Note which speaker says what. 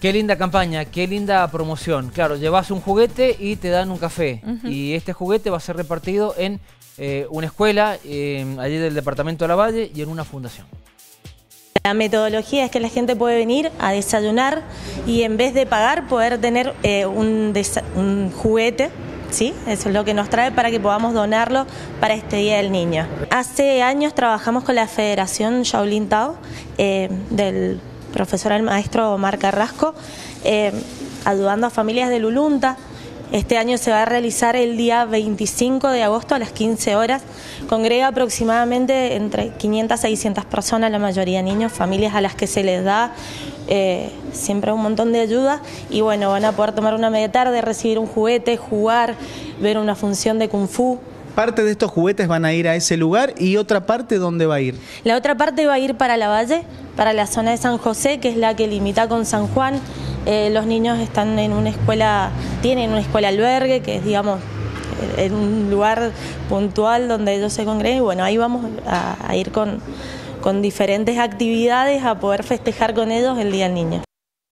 Speaker 1: Qué linda campaña, qué linda promoción. Claro, llevas un juguete y te dan un café. Y este juguete va a ser repartido en eh, una escuela, eh, allí del departamento de la Valle y en una fundación.
Speaker 2: La metodología es que la gente puede venir a desayunar y en vez de pagar poder tener eh, un, un juguete ¿sí? Eso es lo que nos trae para que podamos donarlo para este Día del Niño. Hace años trabajamos con la Federación Shaolin Tao del profesor el maestro Omar Carrasco, eh, ayudando a familias de Lulunta. Este año se va a realizar el día 25 de agosto a las 15 horas. Congrega aproximadamente entre 500 a 600 personas, la mayoría niños, familias a las que se les da eh, siempre un montón de ayuda y bueno, van a poder tomar una media tarde, recibir un juguete, jugar, ver una función de kung fu,
Speaker 3: Parte de estos juguetes van a ir a ese lugar y otra parte ¿dónde va a ir?
Speaker 2: La otra parte va a ir para la Valle, para la zona de San José, que es la que limita con San Juan. Eh, los niños están en una escuela, tienen una escuela albergue, que es, digamos, en un lugar puntual donde ellos se congregan y bueno, ahí vamos a, ir con, con diferentes actividades a poder festejar con ellos el Día del Niño.